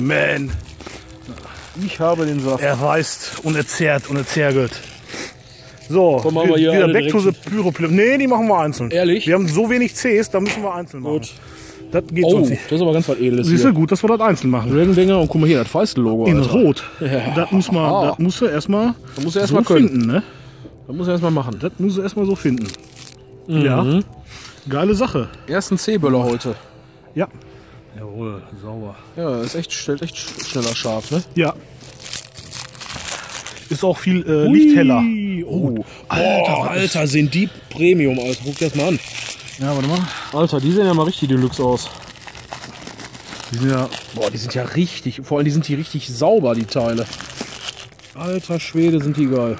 Man. Ich habe den Saft. Er reißt und er zerrt und er zergelt. So, Komm, machen wir hier wieder back to the direkt. Pyroplip. Nee, die machen wir einzeln. Ehrlich? Wir haben so wenig Cs, da müssen wir einzeln machen. Gut. Das geht Oh, sonst das ist aber ganz was Edles Siehst du, gut, dass wir das einzeln machen. Dragondinger und guck mal hier, das Feistel-Logo. In Alter. Rot. Ja. Das muss man, Ah. das muss er erstmal Das muss er so können. finden, ne? Das muss er erstmal machen. Das muss er erstmal so finden. Mhm. Ja. Geile Sache. Ersten C-Böller heute. Ja. Jawohl, sauber. Ja, ist echt, stellt echt sch- schneller scharf, ne? Ja. Ist auch viel äh, Lichtheller. Oh, Alter, Alter, sind die Premium, Alter. Guck dir das mal an. Ja, warte mal. Alter, die sehen ja mal richtig Deluxe aus. Die sind ja Boah, die sind ja richtig, vor allem die sind die richtig sauber, die Teile. Alter Schwede, sind die geil.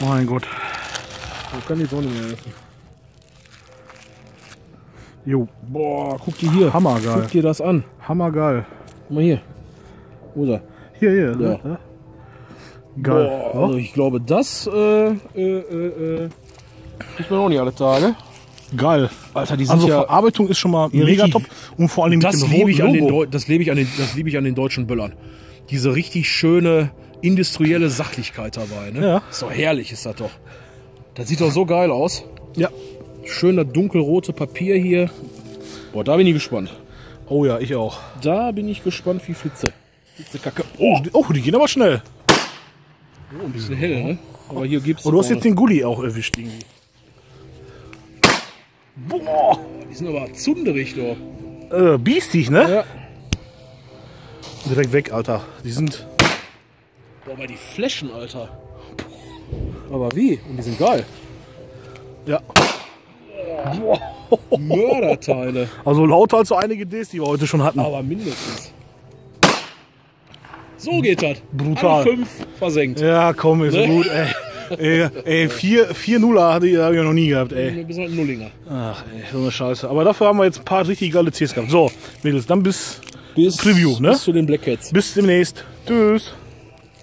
Mein Gott. Ich kann die Sonne mehr helfen. Jo, Boah, guck dir hier. hammergeil. Guck dir das an. Hammergeil. Guck mal hier. Wo ist er? Hier, hier. Ja. Ja. Geil. Boah, also ich glaube, das äh, äh, äh, äh, kriegt man auch nicht alle Tage. Geil. Alter, die sind Also ja. Verarbeitung ist schon mal Ja, mega top. Und vor allem Das mit dem liebe ich an den, Logo. Das liebe ich an den, das liebe ich an den deutschen Böllern. Diese richtig schöne industrielle Sachlichkeit dabei. Ne? Ja. Doch herrlich, ist das doch. Das sieht doch so geil aus. Ja. Schön das dunkelrote Papier hier. Boah, da bin ich gespannt. Oh ja, ich auch. Da bin ich gespannt wie Flitze. Flitzekacke. Oh, die, oh, die gehen aber schnell. Oh, ein bisschen hell, ne? Aber hier gibt's. Oh, du hast jetzt den Gully auch erwischt irgendwie. Boah. Die sind aber zunderig, doch. Äh, biestig, ne? Ja. Direkt weg, Alter. Die sind. Boah, aber die Flaschen, Alter. Aber wie? Und die sind geil. Ja. Mörderteile. Also lauter als so einige Ds, die wir heute schon hatten. Aber mindestens. So geht das. Brutal. Alle fünf versenkt. Ja, komm, ist Ne? gut, ey. Ey, ey 4 0 hatte ich hab ich noch nie gehabt, ey. Wir sind halt Nullinger. Ach, ey, so eine Scheiße. Aber dafür haben wir jetzt ein paar richtig geile Cs gehabt. So, Mädels, dann bis, Bis, Preview, ne? bis zu den Black Cats. bis demnächst. Tschüss.